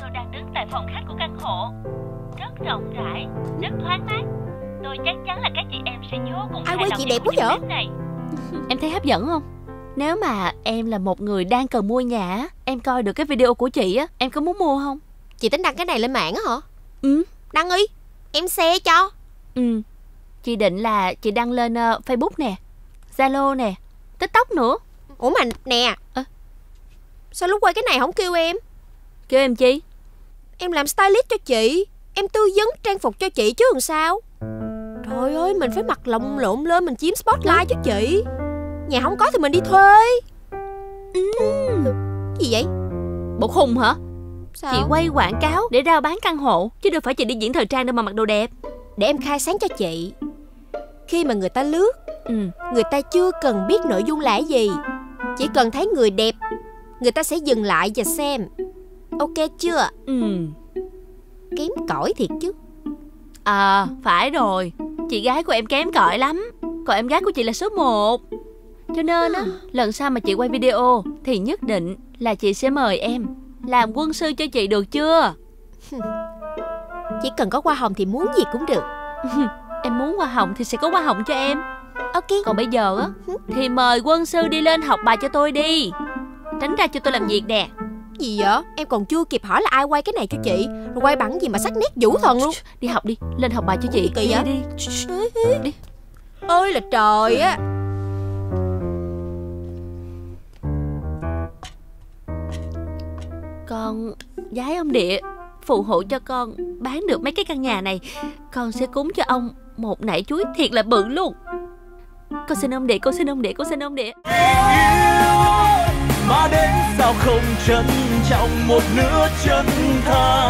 Tôi đang đứng tại phòng khách của căn hộ Rất rộng rãi, rất thoáng mát Tôi chắc chắn là các chị em sẽ vô cùng Ai hài quay lòng chị đẹp quá vậy? này Em thấy hấp dẫn không? Nếu mà em là một người đang cần mua nhà á, Em coi được cái video của chị á Em có muốn mua không? Chị tính đăng cái này lên mạng á hả Ừ Đăng đi Em xe cho Ừ Chị định là chị đăng lên ờ, Facebook nè Zalo nè TikTok nữa Ủa mà nè Ơ? Sao lúc quay cái này không kêu em Kêu em chi? Em làm stylist cho chị. Em tư vấn trang phục cho chị chứ làm sao? Trời ơi mình phải mặc lồng lộn lên Mình chiếm spotlight cho chị. Nhà không có thì mình đi thuê. Gì vậy? Bộ khùng hả? Sao? Chị quay quảng cáo để rao bán căn hộ Chứ đâu phải chị đi diễn thời trang đâu mà mặc đồ đẹp. Để em khai sáng cho chị. Khi mà người ta lướt Ừ Người ta chưa cần biết nội dung là gì. Chỉ cần thấy người đẹp Người ta sẽ dừng lại và xem Ok chưa Ừ. Kém cỏi thiệt chứ. À phải rồi. Chị gái của em kém cỏi lắm. Còn em gái của chị là số 1 Cho nên á Lần sau mà chị quay video Thì nhất định là chị sẽ mời em Làm quân sư cho chị được chưa? Chỉ cần có hoa hồng thì muốn gì cũng được. Em muốn hoa hồng thì sẽ có hoa hồng cho em. Ok. Còn bây giờ á Thì mời quân sư đi lên học bài cho tôi đi. Tránh ra cho tôi làm việc nè Gì vậy? Em còn chưa kịp hỏi là ai quay cái này cho chị. Rồi quay bằng gì mà sắc nét vũ thần luôn? Đi học đi Lên học bài cho chị. Kỳ đi, vậy? đi, đi. Đi. Ôi là trời á. Con gái ông địa Phù hộ cho con bán được mấy cái căn nhà này Con sẽ cúng cho ông một nải chuối thiệt là bự luôn. Con xin ông địa, con xin ông địa, con xin ông địa sao không trân trọng một nửa chân thành